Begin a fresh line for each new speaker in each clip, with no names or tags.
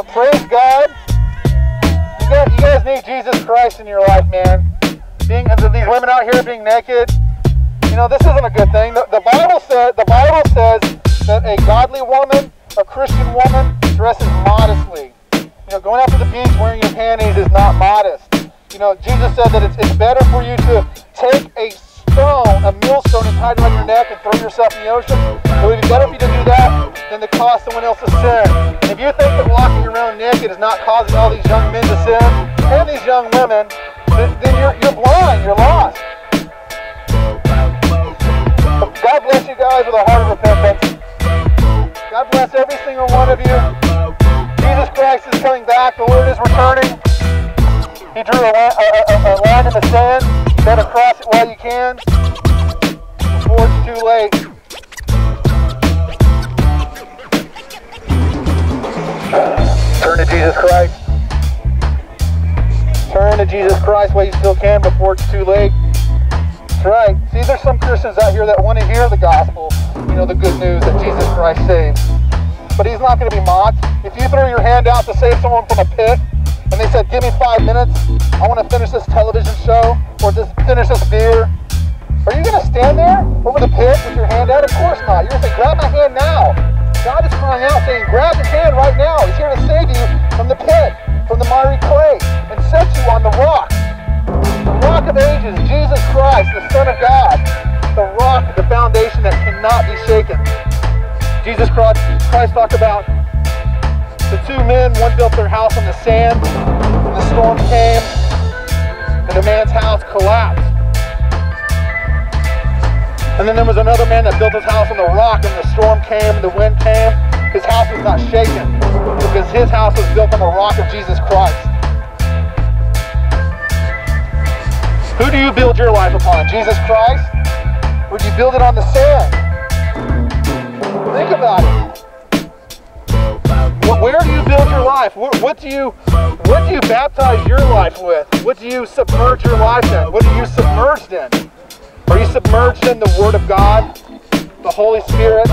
But praise God. You guys, you guys need Jesus Christ in your life, man. Being these women out here being naked, you know, this isn't a good thing. The, the Bible said the Bible says that a godly woman, a Christian woman, dresses modestly. You know, going out to the beach wearing your panties is not modest. You know, Jesus said that it's, it's better for you to take a stone, a millstone, and tie it around your neck and throw yourself in the ocean. It would be better for you to do that than to cause someone else to sin. And if you think that walking around naked is not causing all these young men to sin and these young women, then, you're, you're blind, you're lost. God bless you guys with a heart of repentance. God bless every single one of you. Jesus Christ is coming back. The Lord is returning. He drew a, a, a, a line in the sand. Better cross it while you can before it's too late. Turn to Jesus Christ. Turn to Jesus Christ while you still can before it's too late. That's right. See, there's some Christians out here that want to hear the gospel, you know, the good news that Jesus Christ saves. But he's not going to be mocked. If you throw your hand out to save someone from a pit, said, give me five minutes, I want to finish this television show, or just finish this beer, are you going to stand there over the pit with your hand out? Of course not. You're going to say, grab my hand now. God is crying out saying, grab his hand right now. He's here to save you from the pit, from the miry clay, and set you on the rock. The rock of ages, Jesus Christ, the Son of God. The rock, the foundation that cannot be shaken. Jesus Christ, Christ talked about two men, one built their house on the sand, and the storm came, and the man's house collapsed. And then there was another man that built his house on the rock, and the storm came, and the wind came. His house was not shaken, because his house was built on the rock of Jesus Christ. Who do you build your life upon? Jesus Christ? Do you build it on the sand? Think about it. Where do you build your life? What, what, do you what do you baptize your life with? What do you submerge your life in? What are you submerged in? Are you submerged in the Word of God, the Holy Spirit,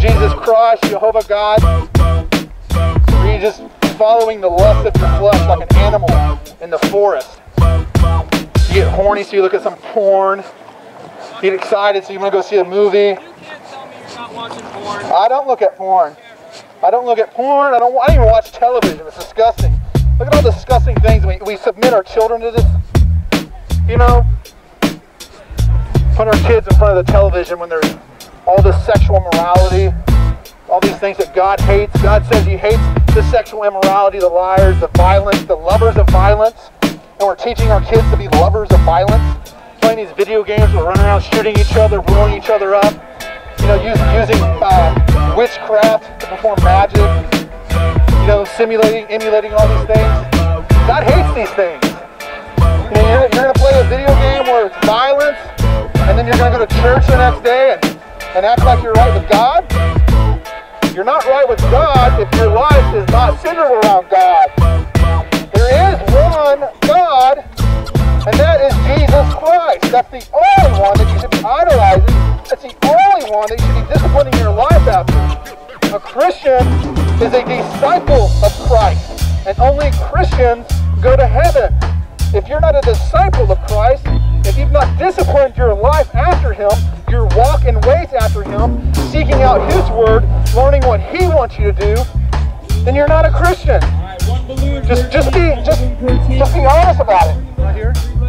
Jesus Christ, Jehovah God? Or are you just following the lust of your flesh like an animal in the forest? You get horny, so you look at some porn. You get excited, so you want to go see a movie. I don't look at porn. I don't look at porn. I don't. I don't even watch television. It's disgusting. Look at all the disgusting things we, we submit our children to this. You know, put our kids in front of the television when there's all this sexual morality, all these things that God hates. God says He hates the sexual immorality, the liars, the violence, the lovers of violence. And we're teaching our kids to be lovers of violence, playing these video games, we're running around shooting each other, blowing each other up. Know, use, using uh, witchcraft to perform magic. You know, simulating, emulating all these things. God hates these things. You know, you're, you're going to play a video game where it's violence, and then you're going to go to church the next day and, and act like you're right with God. You're not right with God if your life is not centered around God. There is one God, and that is Jesus Christ. That's the only one that you should be idolizing. That's the only one that you should be disciplining your life after. A Christian is a disciple of Christ, and only Christians go to heaven. If you're not a disciple of Christ, if you've not disciplined your life after Him, your walk and ways after Him, seeking out His Word, learning what He wants you to do, then you're not a Christian. Just, just be, just, just be honest about it.